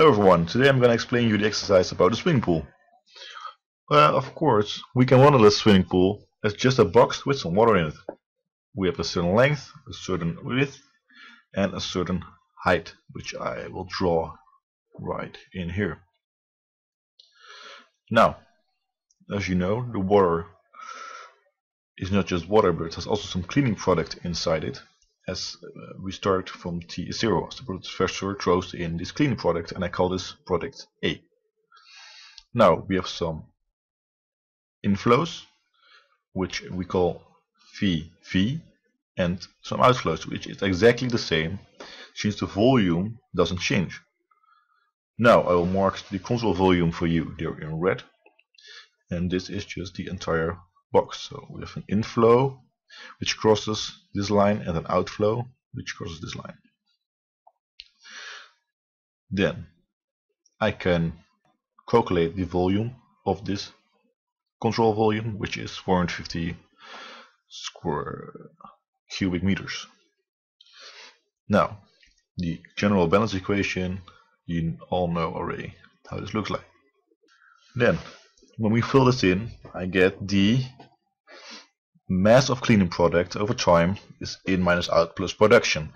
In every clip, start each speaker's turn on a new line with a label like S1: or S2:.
S1: Hello everyone, today I'm going to explain you the exercise about the swimming pool. Well, of course, we can model a swimming pool as just a box with some water in it. We have a certain length, a certain width, and a certain height, which I will draw right in here. Now, as you know, the water is not just water, but it has also some cleaning product inside it. As uh, we start from T0, as the professor throws in this cleaning product, and I call this product A. Now we have some inflows, which we call VV, and some outflows, which is exactly the same, since the volume doesn't change. Now I will mark the control volume for you there in red, and this is just the entire box. So we have an inflow which crosses this line and an outflow which crosses this line. Then I can calculate the volume of this control volume which is 450 square cubic meters. Now the general balance equation you all know already how this looks like. Then when we fill this in, I get the mass of cleaning product over time is in minus out plus production.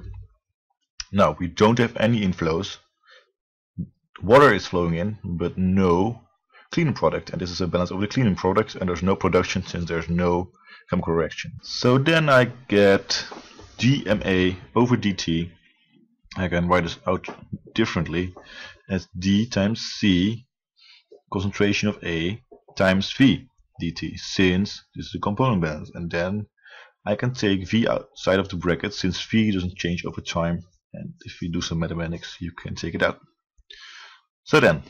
S1: Now we don't have any inflows. Water is flowing in, but no cleaning product, and this is a balance of the cleaning product, and there's no production since there's no chemical reaction. So then I get dMA over dt. I can write this out differently as d times c concentration of A times V dt since this is a component balance and then I can take V outside of the bracket since V doesn't change over time and if you do some mathematics you can take it out. So then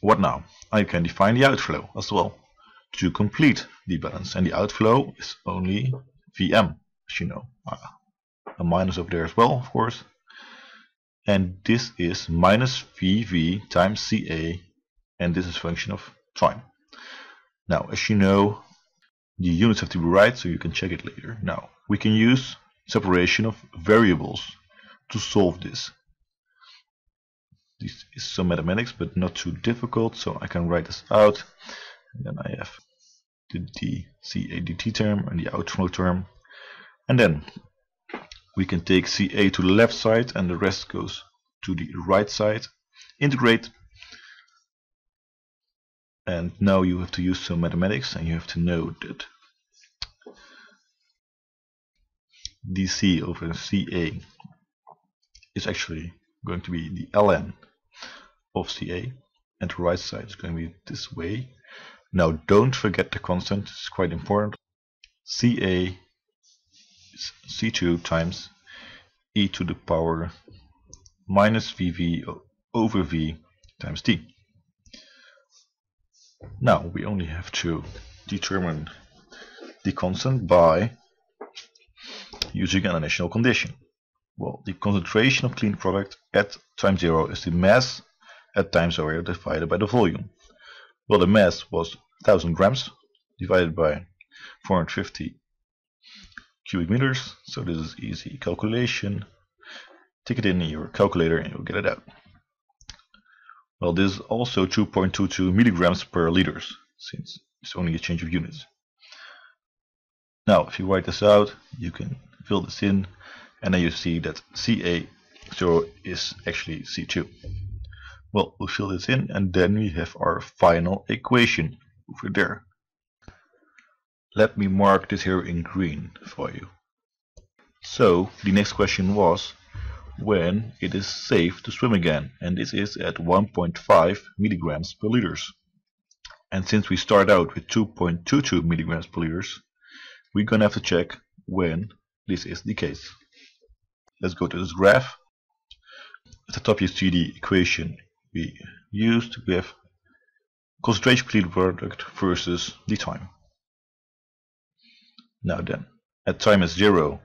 S1: what now? I can define the outflow as well to complete the balance and the outflow is only Vm as you know. Ah, a minus over there as well of course and this is minus VV times CA and this is function of time. Now, as you know, the units have to be right, so you can check it later. Now, we can use separation of variables to solve this. This is some mathematics, but not too difficult, so I can write this out. And then I have the dCAdt term and the outflow term. And then we can take CA to the left side and the rest goes to the right side. Integrate and now you have to use some mathematics and you have to know that dc over ca is actually going to be the ln of ca and the right side is going to be this way. Now don't forget the constant it's quite important. Ca is c2 times e to the power minus vv over v times t now we only have to determine the constant by using an initial condition. Well, the concentration of clean product at time zero is the mass at time zero divided by the volume. Well, the mass was 1000 grams divided by 450 cubic meters, so this is easy calculation. Take it in your calculator and you'll get it out. Well, this is also 2.22 milligrams per liters, since it's only a change of units. Now, if you write this out, you can fill this in, and then you see that Ca0 is actually C2. Well, we'll fill this in, and then we have our final equation over there. Let me mark this here in green for you. So, the next question was, when it is safe to swim again and this is at 1.5 milligrams per liters. And since we start out with 2.22 milligrams per liters we're gonna have to check when this is the case. Let's go to this graph. At the top you see the equation we used we have concentration clean product versus the time. Now then at time is zero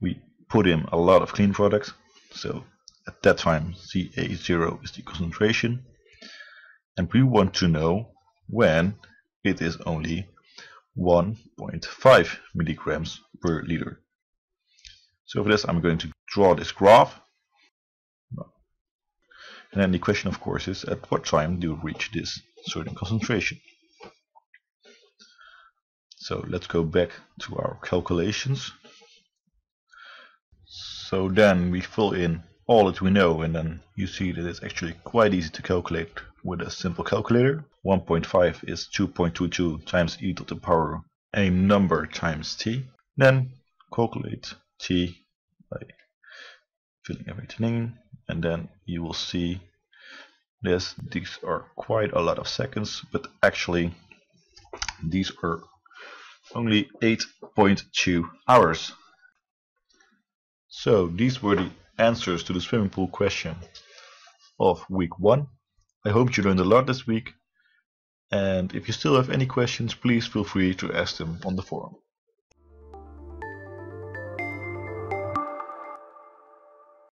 S1: we put in a lot of clean product so at that time Ca0 is the concentration and we want to know when it is only 1.5 milligrams per liter. So for this I'm going to draw this graph. And then the question of course is at what time do you reach this certain concentration? So let's go back to our calculations. So then we fill in all that we know and then you see that it's actually quite easy to calculate with a simple calculator. 1.5 is 2.22 times e to the power a number times t. Then calculate t by filling everything in and then you will see this these are quite a lot of seconds but actually these are only 8.2 hours so these were the answers to the swimming pool question of week 1 I hope you learned a lot this week. And if you still have any questions please feel free to ask them on the forum